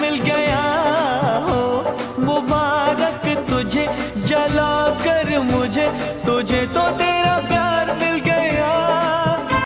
मिल गया हो मुबारक तुझे जला कर मुझे तुझे तो तेरा